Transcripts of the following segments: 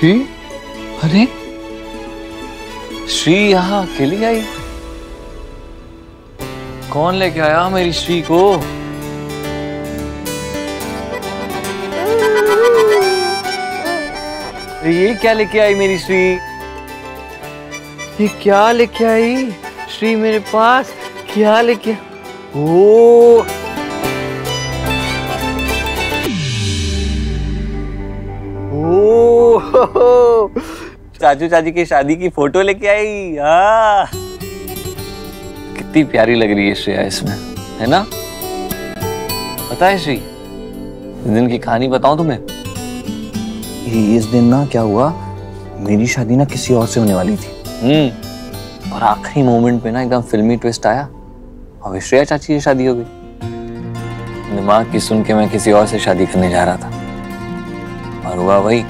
श्री अरे। श्री यहाँ अकेली आई? कौन लेके आया मेरी श्री को? ये क्या लेके आई मेरी श्री? ये क्या लेके आई? श्री मेरे पास क्या लेके ओ चाचू चाची की शादी की फ़ोटो लेके आई? कितनी प्यारी लग रही है श्रेया इसमें है ना? पता है श्री इस दिन की कहानी बताऊँ तुम्हें? ये इस दिन ना क्या हुआ मेरी शादी ना किसी और से होने वाली थी। हम्म। और आखिरी मोमेंट पे ना एकदम फिल्मी ट्विस्ट आया और श्रेया चाची की शादी हो गई। दिमाग की सुन के मैं किसी और से शादी करने जा रहा था। और हुआ वही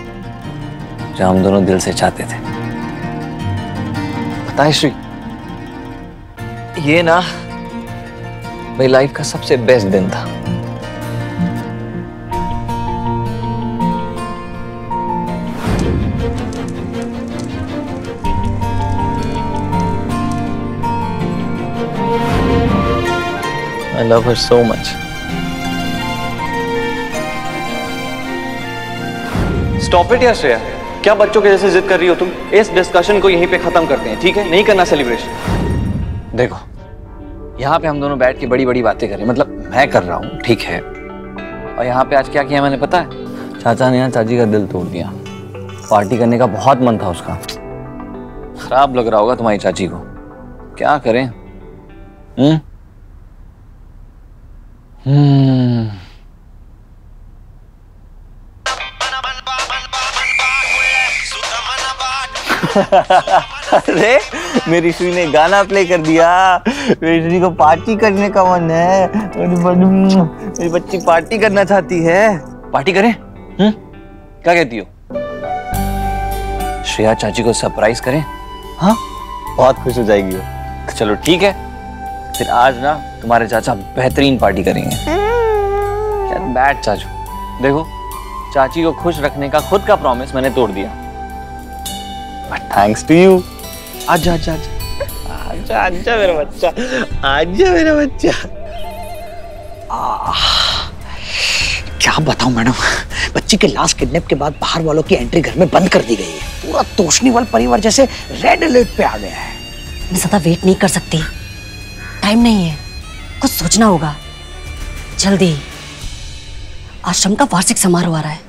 जो हम दोनों दिल से चाहते थे। है श्री, ये ना मेरी लाइफ का सबसे बेस्ट दिन था। I love her so much. It या श्रेया क्या बच्चों के जैसे जिद कर रही हो तुम? इस डिस्कशन को यहीं पे खत्म करते हैं ठीक है? नहीं करना सेलिब्रेशन देखो यहाँ पे हम दोनों बैठ के बड़ी बड़ी बातें करें मतलब मैं कर रहा हूँ ठीक है? और यहाँ पे आज क्या किया मैंने पता है? चाचा ने यहाँ चाची का दिल तोड़ दिया। पार्टी करने का बहुत मन था उसका। खराब लग रहा होगा तुम्हारी चाची को। क्या करें? हम्म? हम्म। अरे मेरी श्री ने गाना प्ले कर दिया। मेरी श्री को पार्टी करने का मन है। मेरी बच्ची पार्टी करना चाहती है। पार्टी करें? हम्म? क्या कहती हो? श्रेया चाची को सरप्राइज़ करें। हाँ? बहुत खुश हो जाएगी वो। तो चलो ठीक है। फिर आज ना तुम्हारे चाचा बेहतरीन पार्टी करेंगे। बैठ चाचू। देखो चाची को खुश रखने का खुद का प्रॉमिस मैंने तोड़ दिया। बट थैंक्स टू यू आजा आजा आजा। आजा आजा मेरा बच्चा। आजा मेरा बच्चा। क्या बताऊँ मैडम? बच्ची के लास्ट किडनैप के बाद बाहर वालों की एंट्री घर में बंद कर दी गई है। पूरा तोशनीवाल परिवार जैसे रेड अलर्ट पे आ गया है। मैं ज़्यादा वेट नहीं कर सकती। टाइम नहीं है। कुछ सोचना होगा। जल्दी। आश्रम का वार्षिक समारोह आ रहा है।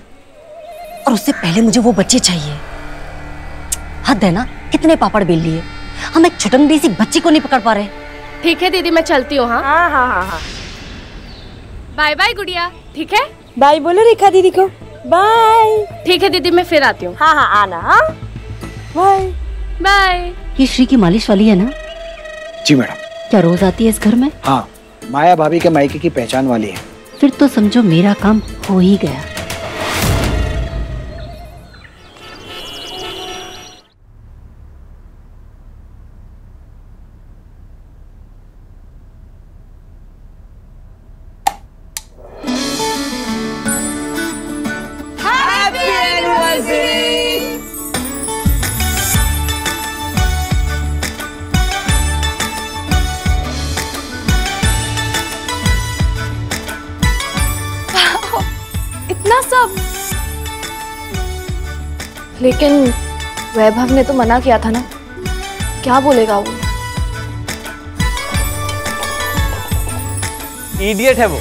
और उससे पहले मुझे वो बच्चे चाहिए। हद है ना? कितने पापड़ बेल लिए। हम एक छुटंडी सी बच्ची को नहीं पकड़ पा रहे। ठीक है दीदी मैं चलती हूँ हाँ? हाँ हाँ हाँ हाँ। बाय बाय गुड़िया। ठीक है? बाय बोलो रेखा दीदी को। बाय। ठीक है दीदी मैं फिर आती हूँ। हाँ हाँ आना हाँ। बाय। बाय। ये श्री की मालिश वाली है ना? जी मैडम। क्या रोज आती है इस घर में? हाँ माया भाभी के मायके की पहचान वाली है। फिर तो समझो मेरा काम हो ही गया। लेकिन वैभव ने तो मना किया था ना। क्या बोलेगा वो? इडियट है वो।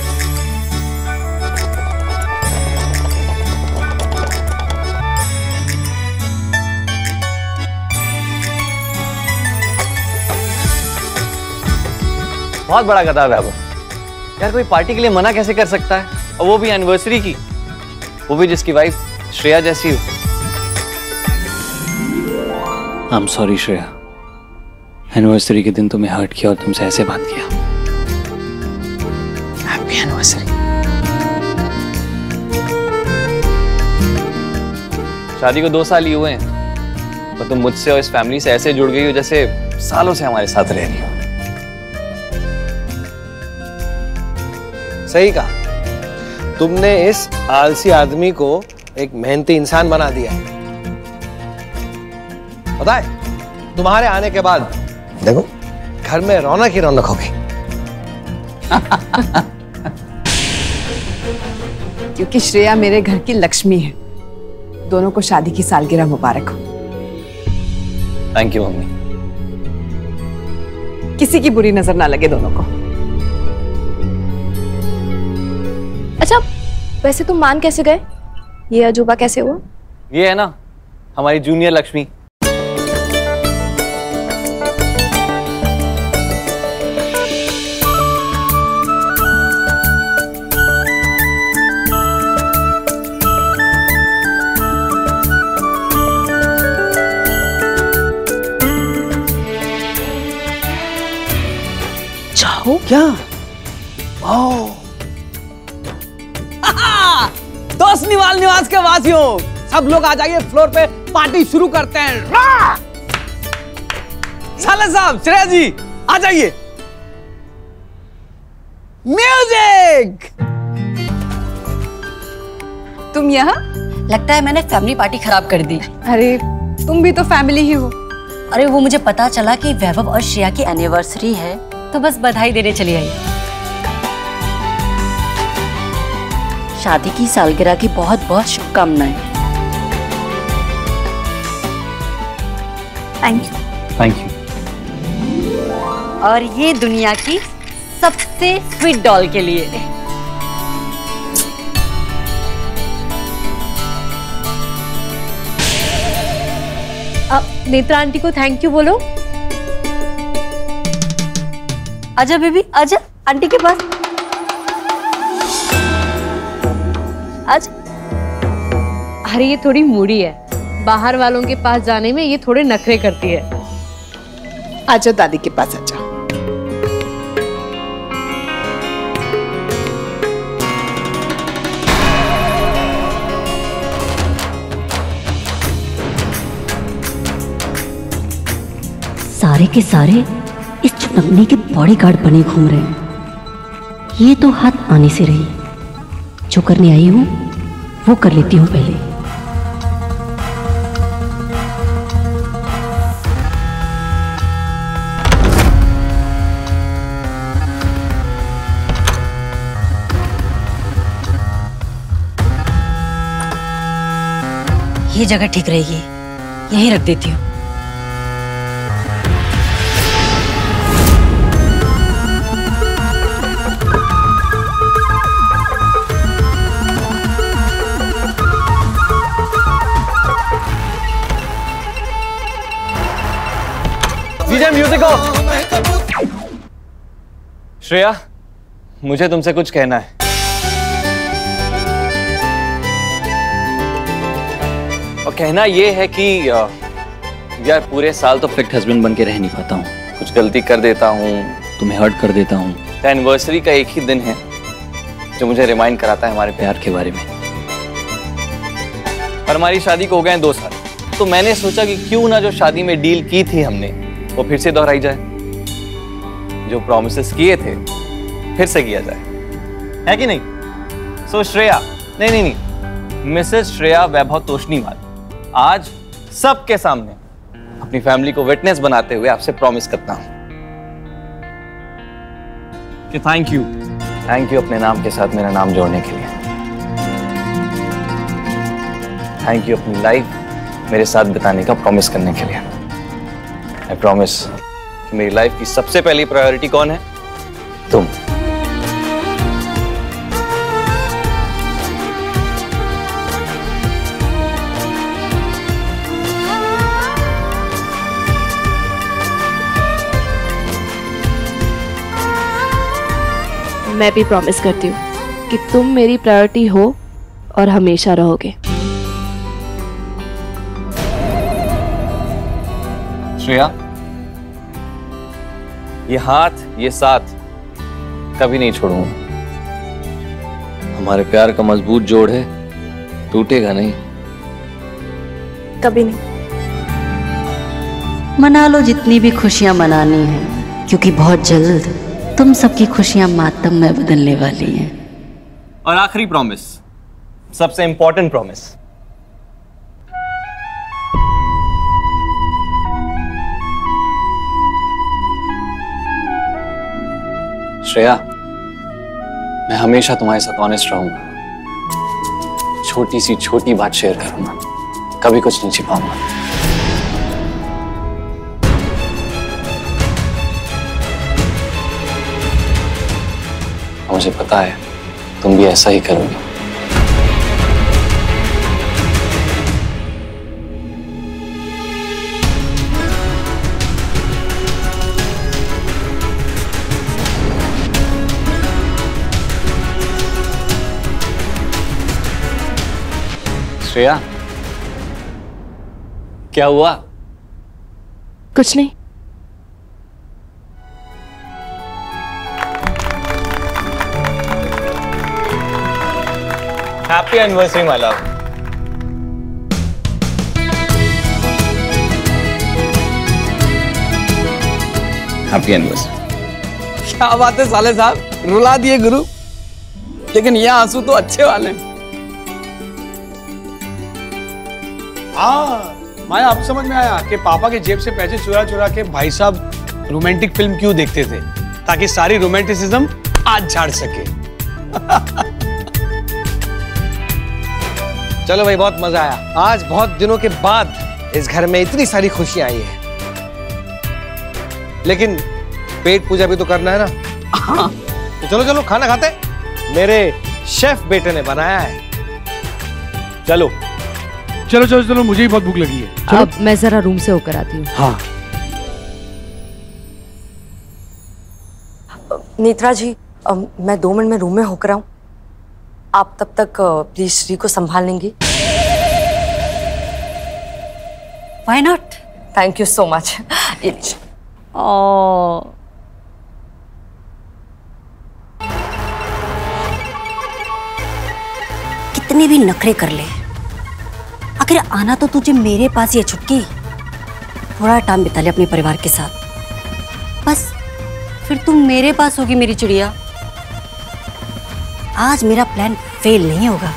बहुत बड़ा गधा है वो। यार कोई पार्टी के लिए मना कैसे कर सकता है? और वो भी एनिवर्सरी की। वो भी जिसकी वाइफ श्रेया जैसी हो। I am sorry Shreya anniversary के दिन तुम्हें हर्ट किया और तुमसे ऐसे बात किया। हैप्पी एनिवर्सरी शादी को दो साल ही हुए हैं पर तुम मुझसे और इस फैमिली से ऐसे जुड़ गई हो जैसे सालों से हमारे साथ रह रही हो। सही कहा। तुमने इस आलसी आदमी को एक मेहनती इंसान बना दिया। है पता है तुम्हारे आने के बाद देखो। घर में रौनक ही रौनक होगी। क्योंकि श्रेया मेरे घर की लक्ष्मी है। दोनों को शादी की सालगिरह मुबारक हो। Thank you mummy. किसी की बुरी नज़र ना लगे दोनों को। अच्छा वैसे तुम मान कैसे गए? ये अजूबा कैसे हुआ? ये है ना हमारी जूनियर लक्ष्मी। जाओ क्या? दोस्त निवाल निवास के वासियों सब लोग आ जाइए फ्लोर पे पार्टी शुरू करते हैं। साले साहब श्रेया जी आ जाइए। म्यूज़िक तुम यहाँ? लगता है मैंने फैमिली पार्टी खराब कर दी। अरे तुम भी तो फैमिली ही हो। अरे वो मुझे पता चला कि वैभव और श्रेया की एनिवर्सरी है। तो बस बधाई देने चली आई। शादी की सालगिरह की बहुत बहुत शुभकामनाएँ। थैंक यू थैंक यू और ये दुनिया की सबसे स्वीट डॉल के लिए। अब नेत्रा आंटी को थैंक यू बोलो। आजा बेबी आजा आंटी के पास। आज अरे ये थोड़ी मूडी है। बाहर वालों के पास जाने में ये थोड़े नखरे करती है। आ जाओ दादी के पास आ जाओ सारे के सारे इस चुनमनी के बॉडीगार्ड बने घूम रहे हैं। ये तो हाथ आने से रही। जो करने आई हूँ, वो कर लेती हूँ पहले। ये जगह ठीक रहेगी। यहीं रख देती हूँ। डीजे म्यूज़िक हो श्रेया, मुझे तुमसे कुछ कहना है। और कहना यह है कि यार पूरे साल तो फिट हस्बैंड बन के रह नहीं पाता हूँ। कुछ गलती कर देता हूँ, तुम्हें हर्ट कर देता हूँ। एनिवर्सरी का एक ही दिन है जो मुझे रिमाइंड कराता है हमारे प्यार के बारे में। और हमारी शादी को हो गए हैं दो साल। तो मैंने सोचा कि क्यों ना जो शादी में डील की थी हमने वो फिर से दोहराई जाए। जो प्रोमिस किए थे फिर से किया जाए। है कि नहीं? सो so, श्रेया नहीं नहीं नहीं। मिसेस श्रेया वैभव तोषनीवाल आज सबके सामने अपनी फैमिली को विटनेस बनाते हुए आपसे प्रॉमिस करता हूँ। कि थैंक यू थैंक यू अपने नाम के साथ मेरा नाम जोड़ने के लिए। थैंक यू अपनी लाइफ मेरे साथ बिताने का प्रॉमिस करने के लिए। आई प्रॉमिस मेरी लाइफ की सबसे पहली प्रायोरिटी कौन है? तुम। मैं भी प्रॉमिस करती हूँ कि तुम मेरी प्रायोरिटी हो और हमेशा रहोगे। श्रेया ये हाथ ये साथ कभी नहीं छोड़ूँगा। हमारे प्यार का मज़बूत जोड़ है टूटेगा नहीं। कभी नहीं। मना लो जितनी भी खुशियाँ मनानी हैं क्योंकि बहुत जल्द तुम सबकी खुशियाँ मातम में बदलने वाली हैं। और आखिरी प्रॉमिस सबसे इंपॉर्टेंट प्रॉमिस श्रेया, मैं हमेशा तुम्हारे साथ ऑनेस्ट रहूँगा। छोटी सी छोटी बात शेयर करूँगा। कभी कुछ नहीं छिपाऊँगा। मुझे पता है तुम भी ऐसा ही करोगे। श्रेया क्या हुआ? कुछ नहीं। Happy anniversary my love happy anniversary क्या बात है साले साहब? रुला दिए गुरु। लेकिन ये आँसू तो अच्छे वाले हैं। हाँ माया अब समझ में आया कि पापा के जेब से पैसे चुरा चुरा के भाई साहब रोमांटिक फ़िल्म क्यों देखते थे? ताकि सारी रोमांटिसिज्म आज झाड़ सके। चलो भाई बहुत मज़ा आया। आज बहुत दिनों के बाद इस घर में इतनी सारी खुशियाँ आई है। लेकिन पेट पूजा भी तो करना है ना? तो चलो चलो खाना खाते मेरे शेफ बेटे ने बनाया है। चलो चलो चलो चलो मुझे ही बहुत भूख लगी है। अब मैं जरा रूम से होकर आती हूँ। हाँ। नेत्रा जी मैं दो मिनट में रूम में होकर आऊँ। आप तब तक प्लीज़ श्री को संभाल लेंगी। Why not thank you so much ओ कितने भी नखरे कर ले। आखिर आना तो तुझे मेरे पास ही छुटकी। थोड़ा टाइम बिता ले अपने परिवार के साथ। बस, फिर तुम मेरे पास होगी मेरी चिड़िया। आज मेरा प्लान फेल नहीं होगा।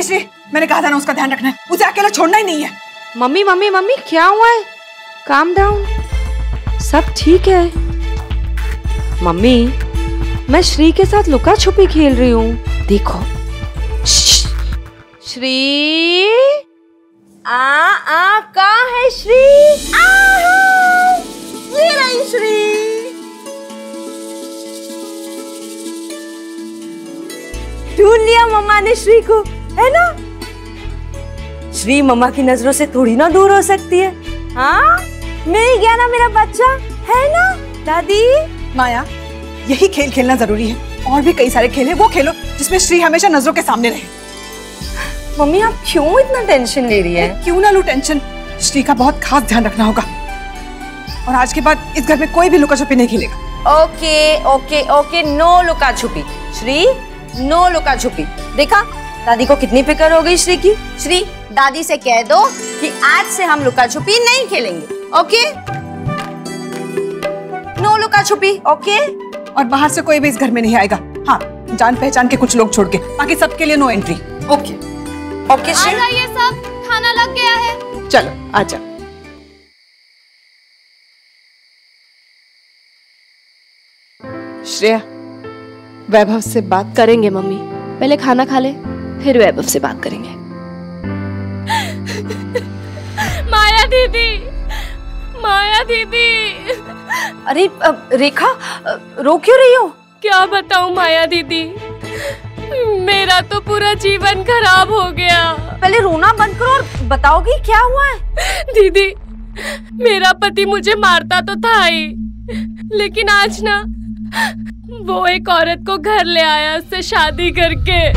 कहाँ गई श्री मैंने कहा था ना उसका ध्यान रखना है। उसे अकेला छोड़ना ही नहीं है। मम्मी मम्मी मम्मी, क्या हुआ है? काम डाउन सब ठीक है। मम्मी, मैं श्री के साथ लुका छुपी खेल रही हूँ। देखो। श्री? आ आ, कहाँ है श्री? ये रही श्री। ढूंढ लिया मम्मा ने श्री को। है ना? श्री मम्मा की नज़रों से थोड़ी ना दूर हो सकती है। हाँ? मिल गया ना मेरा बच्चा? है ना? दादी? माया यही खेल खेलना ज़रूरी है। और भी कई सारे खेल है वो खेलो जिसमें श्री हमेशा नज़रों के सामने रहे। मम्मी आप क्यों इतना टेंशन ले रही है? क्यों ना लू टेंशन श्री का बहुत खास ध्यान रखना होगा। और आज के बाद इस घर में कोई भी लुका छुपी नहीं खेलेगा। ओके ओके ओके नो लुका छुपी। श्री नो लुका छुपी। देखा दादी को कितनी फ़िक्र हो गई श्री की? श्री दादी से कह दो कि आज से हम लुका छुपी नहीं खेलेंगे ओके? नो लुका छुपी ओके? और बाहर से कोई भी इस घर में नहीं आएगा। हाँ जान पहचान के कुछ लोग छोड़ के बाकी सबके लिए no entry. Okay. Okay Shree. ये सब खाना लग गया है। चलो आजा श्रेया वैभव से बात करेंगे मम्मी। पहले खाना खा ले। फिर वैभव से बात करेंगे। माया दीदी! माया दीदी! अरे रेखा रो क्यों रही हो? क्या बताऊँ माया दीदी? मेरा तो पूरा जीवन खराब हो गया। पहले रोना बंद करो और बताओगी क्या हुआ है? दीदी मेरा पति मुझे मारता तो था ही। लेकिन आज ना वो एक औरत को घर ले आया उससे शादी करके।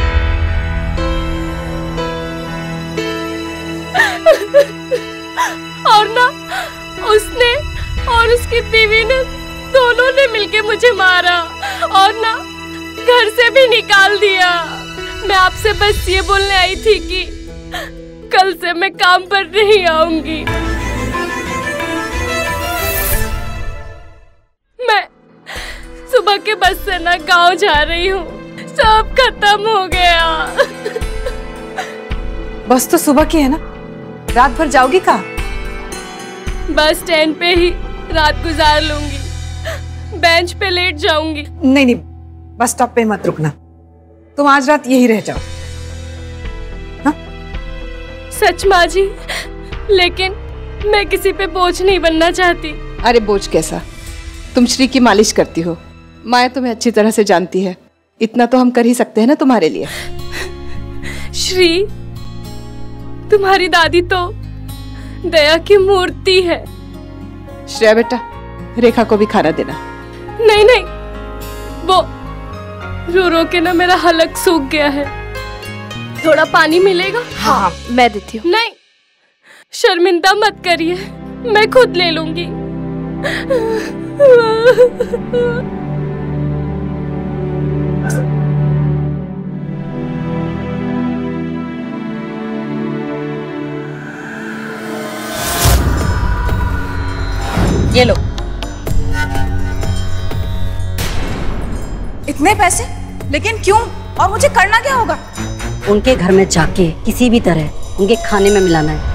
और ना, उसने और उसकी बीवी ने दोनों ने मिलके मुझे मारा और ना, घर से भी निकाल दिया। मैं आपसे बस ये बोलने आई थी कि कल से मैं काम पर नहीं आऊँगी। मैं सुबह के बस से ना गाँव जा रही हूँ। सब खत्म हो गया। बस तो सुबह की है ना? रात भर जाओगी कहाँ? बस स्टैंड पे ही रात गुजार लूँगी। बेंच पे लेट जाऊँगी। नहीं नहीं बस स्टॉप पे मत रुकना। तुम आज रात यही रह जाओ। सच माँ जी लेकिन मैं किसी पे बोझ नहीं बनना चाहती। अरे बोझ कैसा? तुम श्री की मालिश करती हो। माया तुम्हें अच्छी तरह से जानती है। इतना तो हम कर ही सकते हैं ना तुम्हारे लिए। श्री तुम्हारी दादी तो दया की मूर्ति है। श्रेया बेटा रेखा को भी खाना देना। नहीं नहीं वो रो रो के ना मेरा हलक सूख गया है। थोड़ा पानी मिलेगा? हाँ मैं देती हूँ। नहीं शर्मिंदा मत करिए मैं खुद ले लूँगी। ये लो। इतने पैसे? लेकिन क्यों? और मुझे करना क्या होगा? उनके घर में जाके किसी भी तरह उनके खाने में मिलाना है।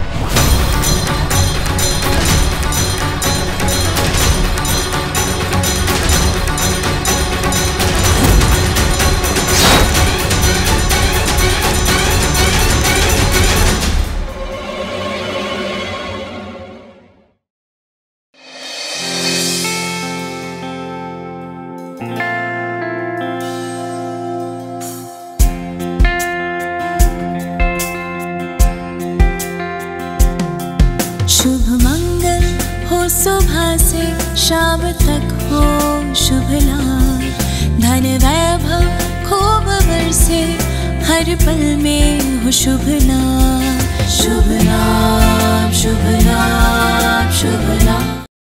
हर पल में हो शुभ नाम शुभ नाम शुभ नाम शुभ